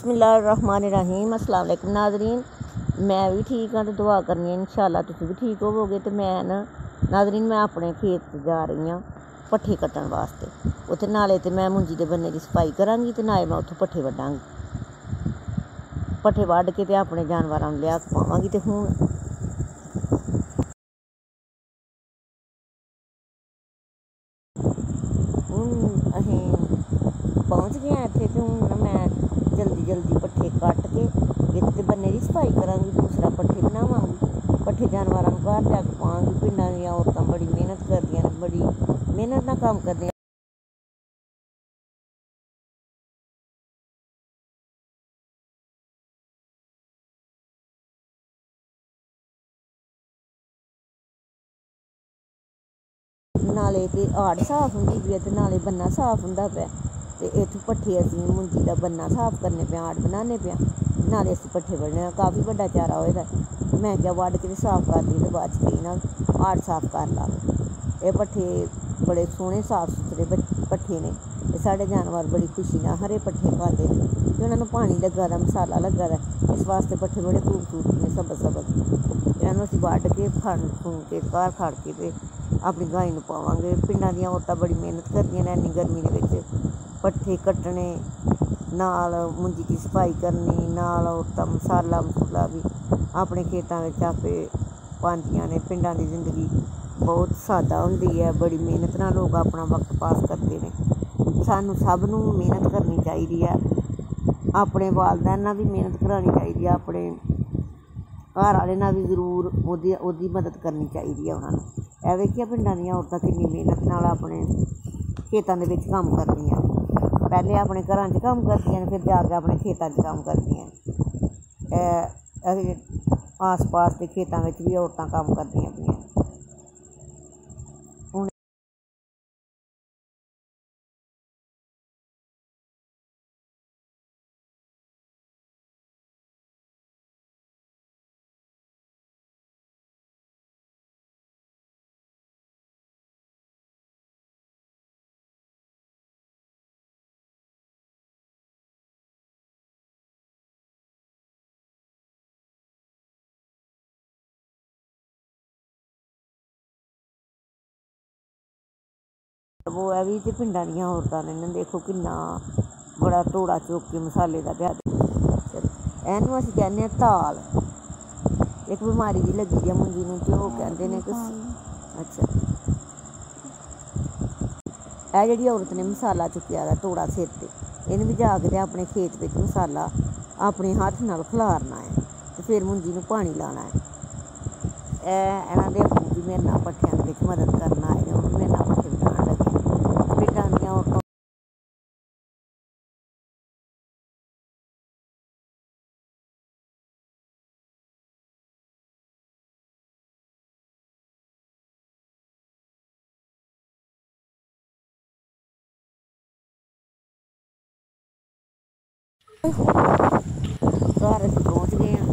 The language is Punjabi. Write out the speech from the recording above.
ਬਿਸਮਿਲ੍ਲਾਹਿਰਰਹਿਮਾਨਿਰਰਹੀਮ ਅਸਲਾਮ ਅਲੈਕੁਮ ਨਾਜ਼ਰੀਨ ਮੈਂ ਵੀ ਠੀਕ ਹਾਂ ਤੇ ਦੁਆ ਕਰਨੀ ਹੈ ਇਨਸ਼ਾਅੱਲਾ ਤੁਸੀਂ ਵੀ ਠੀਕ ਹੋਵੋਗੇ ਤੇ ਮੈਂ ਨਾ ਨਾਜ਼ਰੀਨ ਮੈਂ ਆਪਣੇ ਖੇਤ 'ਚ ਜਾ ਰਹੀ ਹਾਂ ਪੱਠੇ ਕੱਟਣ ਵਾਸਤੇ ਉੱਥੇ ਨਾਲੇ ਤੇ ਮੈਂ ਮੁੰਜੀ ਦੇ ਬੰਨੇ ਦੀ ਸਫ਼ਾਈ ਕਰਾਂਗੀ ਤੇ ਨਾਲੇ ਮੈਂ ਉੱਥੋਂ ਪੱਠੇ ਵੱਢਾਂਗੀ ਪੱਠੇ ਵੱਢ ਕੇ ਤੇ ਆਪਣੇ ਜਾਨਵਰਾਂ ਨੂੰ ਲਿਆ ਕੇ ਪਾਵਾਂਗੀ ਤੇ ਹੁਣ ਹੁਣ ਅਸੀਂ ਪਹੁੰਚ ਗਏ ਹਾਂ ਇੱਥੇ ਤੇ ਹੁਣ ਮੈਂ ਜਲਦੀ ਜਲਦੀ ਪੱਠੇ ਕੱਟ ਕੇ ਇੱਕ ਤੇ ਬੰਨੇ ਦੀ ਸਫ਼ਾਈ ਕਰਾਂਗੀ, ਦੂਸਰਾ ਪੱਠੇ ਬਣਾਵਾਂਗੀ। ਪੱਠੇ ਜਾਨਵਰਾਂ ਨੂੰ ਘਰ ਜਾ ਕੇ ਪਾਵਾਂਗੀ, ਪਿੰਡਾਂ ਦੀਆਂ ਔਰਤਾਂ ਬੜੀ ਮਿਹਨਤ ਕਰਦੀਆਂ ਨੇ, ਬੜੀ ਮਿਹਨਤ ਨਾਲ ਕੰਮ ਕਰਦੀਆਂ ਨਾਲੇ ਤੇ ਆੜ ਸਾਫ਼ ਹੁੰਦੀ ਪਈ ਤੇ ਨਾਲੇ ਬੰਨਾ ਸਾਫ਼ ਹੁੰਦਾ ਪਿਆ। ਤੇ ਇੱਥੋਂ ਪੱਠੇ ਅਸੀਂ ਮੁੰਜੀ ਦਾ ਬੰਨਾ ਸਾਫ਼ ਕਰਨੇ ਪਿਆ, ਆੜ ਬਣਾਉਣੇ ਪਿਆ। ਨਾਲੇ ਅਸੀਂ ਪੱਠੇ ਵੱਢਣੇ ਕਾਫੀ ਵੱਡਾ ਚਾਰਾ ਹੋਏਦਾ ਮੈਂ ਕਿਹਾ ਵੱਢ ਕੇ ਸਾਫ਼ ਕਰ ਲਈ ਤੇ ਬਾਅਦ 'ਚ ਕਹੀ ਨਾ ਆੜ ਸਾਫ਼ ਕਰ ਲਾਵੇ ਇਹ ਪੱਠੇ ਬੜੇ ਸੋਹਣੇ, ਸਾਫ਼ ਸੁਥਰੇ ਬੱਚ- ਪੱਠੇ ਨੇ। ਤੇ ਸਾਡੇ ਜਾਨਵਰ ਬੜੀ ਖੁਸ਼ੀ ਨਾਲ ਹਰੇ ਪੱਠੇ ਖਾਂਦੇ ਨੇ। ਤੇ ਉਹਨਾਂ ਨੂੰ ਪਾਣੀ ਲੱਗਾ ਦਾ, ਮਸਾਲਾ ਲੱਗਾ ਦਾ। ਇਸ ਵਾਸਤੇ ਪੱਠੇ ਬੜੇ ਖੂਬਸੂਰਤ ਨੇ ਸਬਜ਼ ਸਬਜ਼ ਇਹਨਾਂ ਨੂੰ ਅਸੀਂ ਵੱਢ ਕੇ ਫੜ ਫੂੰ ਕੇ, ਘਰ ਖੜ ਕੇ ਤੇ ਆਪਣੀ ਗਾਂ ਨੂੰ ਪਾਵਾਂਗੇ। ਪਿੰਡਾਂ ਦੀਆਂ ਔਰਤਾਂ ਬੜੀ ਮਿਹਨਤ ਕਰਦੀਆਂ ਨੇ ਇੰਨੀ ਗਰਮੀ ਦੇ ਵਿੱਚ। ਪੱਠੇ ਕੱਟਣੇ, ਨਾਲ ਮੁੰਜੀ ਦੀ ਸਫ਼ਾਈ ਕਰਨੀ, ਨਾਲ ਔਰਤਾਂ ਮਸਾਲਾ ਮਸੂਲਾ ਵੀ ਆਪਣੇ ਖੇਤਾਂ ਵਿੱਚ ਆਪੇ ਪਾਉਂਦੀਆਂ ਨੇ। ਪਿੰਡਾਂ ਦੀ ਜ਼ਿੰਦਗੀ ਬਹੁਤ ਸਾਦਾ ਹੁੰਦੀ ਹੈ। ਬੜੀ ਮਿਹਨਤ ਨਾਲ ਲੋਕ ਆਪਣਾ ਵਕਤ ਪਾਸ ਕਰਦੇ ਨੇ। ਸਾਨੂੰ ਸਭ ਨੂੰ ਮਿਹਨਤ ਕਰਨੀ ਚਾਹੀਦੀ ਹੈ। ਆਪਣੇ ਵਾਲਦੈਨ ਨਾਲ ਵੀ ਮਿਹਨਤ ਕਰਾਉਣੀ ਚਾਹੀਦੀ ਹੈ। ਆਪਣੇ ਘਰ ਵਾਲੇ ਨਾਲ ਵੀ ਜ਼ਰੂਰ ਉਹਦੀ ਉਹਦੀ ਮਦਦ ਕਰਨੀ ਚਾਹੀਦੀ ਹੈ ਉਹਨਾਂ ਨੂੰ। ਇਹ ਵੇਖਿਆ ਪਿੰਡਾਂ ਦੀਆਂ ਔਰਤਾਂ ਕਿੰਨੀ ਮਿਹਨਤ ਨਾਲ ਆਪਣੇ ਖੇਤਾਂ ਦੇ ਵਿੱਚ ਕੰਮ ਕਰਦੀਆਂ। ਪਹਿਲੇ ਆਪਣੇ ਘਰਾਂ 'ਚ ਕੰਮ ਕਰਦੀਆਂ ਨੇ, ਫਿਰ ਜਾ ਕੇ ਆਪਣੇ ਖੇਤਾਂ 'ਚ ਕੰਮ ਕਰਦੀਆਂ ਨੇ। ਅਸੀਂ ਆਸ-ਪਾਸ ਦੇ ਖੇਤਾਂ ਵਿੱਚ ਵੀ ਔਰਤਾਂ ਕੰਮ ਕਰਦੀਆਂ ਪਈਆਂ ਉਹ ਹੈ ਵੀ ਤੇ ਪਿੰਡਾਂ ਦੀਆਂ ਔਰਤਾਂ ਨੇ ਨਾ ਦੇਖੋ ਕਿੰਨਾ ਬੜਾ ਤੋੜਾ ਚੁੱਕ ਕੇ ਮਸਾਲੇ ਦਾ ਪਿਆ ਇਹਨੂੰ ਅਸੀਂ ਕਹਿੰਦੇ ਆ ਤਾਲ। ਇੱਕ ਬਿਮਾਰੀ ਜੀ ਲੱਗੀ ਆ ਮੁੰਜੀ ਨੂੰ ਤੇ ਉਹ ਕਹਿੰਦੇ ਨੇ ਕਿ ਅੱਛਾ। ਇਹ ਜਿਹੜੀ ਔਰਤ ਨੇ ਮਸਾਲਾ ਚੁੱਕਿਆ ਦਾ ਤੋੜਾ ਸਿਰ ਤੇ ਇਹਨੇ ਵੀ ਜਾ ਕੇ ਆਪਣੇ ਖੇਤ ਵਿੱਚ ਮਸਾਲਾ ਆਪਣੇ ਹੱਥ ਨਾਲ ਖਿਲਾਰਨਾ ਹੈ ਤੇ ਫਿਰ ਮੁੰਜੀ ਨੂੰ ਪਾਣੀ ਲਾਣਾ ਹੈ। ਇਹ ਇਹਨਾਂ ਦੇ ਅੱਬੂ ਮੇਰੇ ਨਾਲ घर पहुंच गए हैं